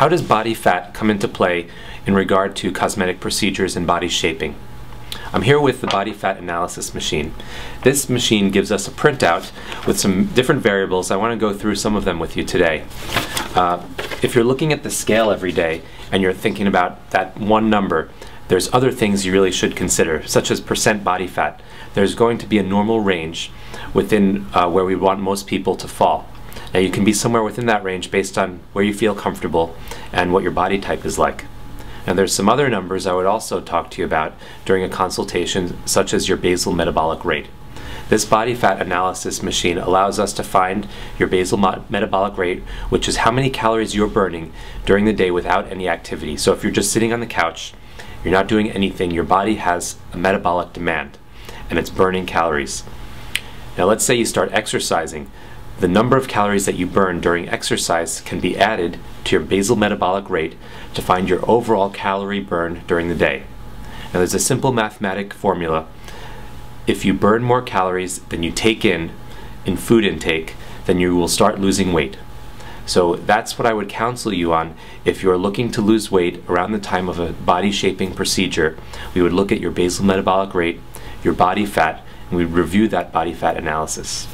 How does body fat come into play in regard to cosmetic procedures and body shaping? I'm here with the body fat analysis machine. This machine gives us a printout with some different variables. I want to go through some of them with you today. Uh, if you're looking at the scale every day and you're thinking about that one number, there's other things you really should consider, such as percent body fat. There's going to be a normal range within uh, where we want most people to fall. Now you can be somewhere within that range based on where you feel comfortable and what your body type is like. And there's some other numbers I would also talk to you about during a consultation, such as your basal metabolic rate. This body fat analysis machine allows us to find your basal metabolic rate, which is how many calories you're burning during the day without any activity. So if you're just sitting on the couch, you're not doing anything, your body has a metabolic demand and it's burning calories. Now let's say you start exercising. The number of calories that you burn during exercise can be added to your basal metabolic rate to find your overall calorie burn during the day. Now there's a simple mathematic formula. If you burn more calories than you take in in food intake, then you will start losing weight. So that's what I would counsel you on if you're looking to lose weight around the time of a body shaping procedure. We would look at your basal metabolic rate, your body fat, and we'd review that body fat analysis.